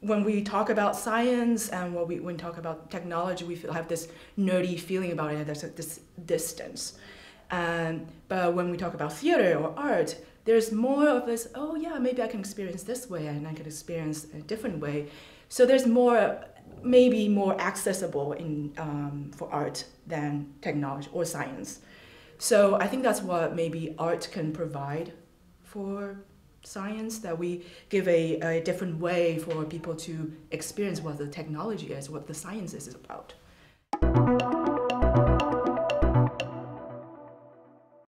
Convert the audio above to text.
when we talk about science and when we when we talk about technology, we feel, have this nerdy feeling about it. There's this distance. Um, but when we talk about theater or art, there's more of this. Oh yeah, maybe I can experience this way, and I can experience a different way. So there's more, maybe more accessible in um, for art than technology or science. So I think that's what maybe art can provide for science that we give a, a different way for people to experience what the technology is, what the science is about.